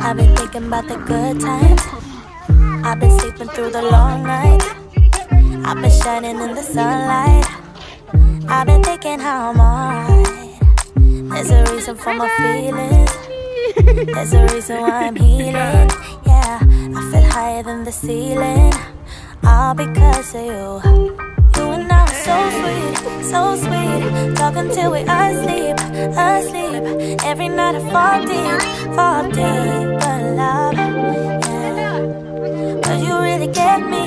I've been thinking about the good times. I've been sleeping through the long nights. I've been shining in the sunlight. I've been thinking how I'm alright. There's a reason for my feelings. There's a reason why I'm healing. Yeah, I feel higher than the ceiling. All because of you. You and I are so sweet, so sweet. Talking till we asleep, asleep. I fall deep, fall deep. But love, yeah. Cause you really get me,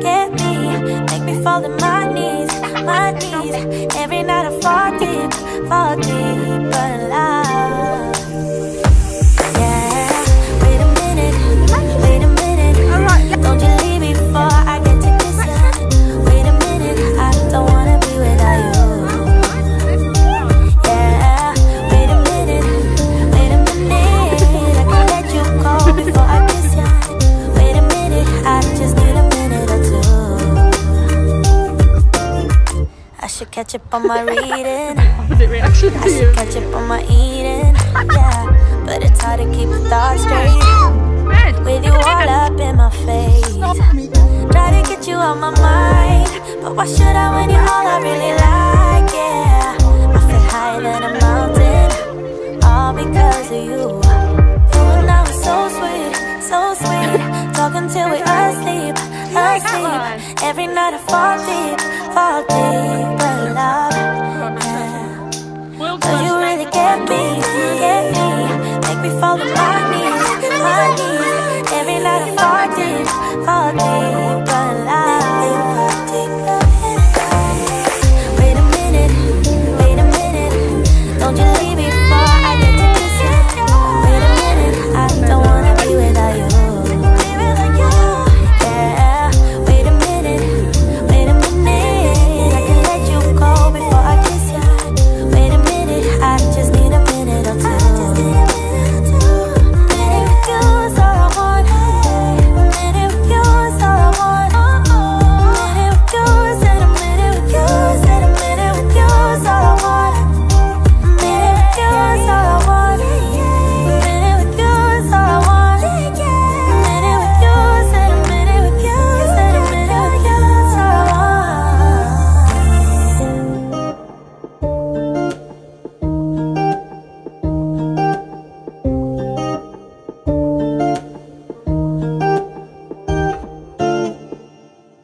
get me. Make me fall to my knees, my knees. Every night I fall deep, fall deep. Catch up on my reading. Opposite reaction I to should you. catch up on my eating. Yeah, but it's hard to keep the thoughts straight. With you all up in my face. Try to get you out my mind. But why should I when you're all I really like? Every night I fall deep, fall deep. But love, yeah. Cause you really get me, get me Make me fall to my knees, my knees Every night I fall deep, fall deep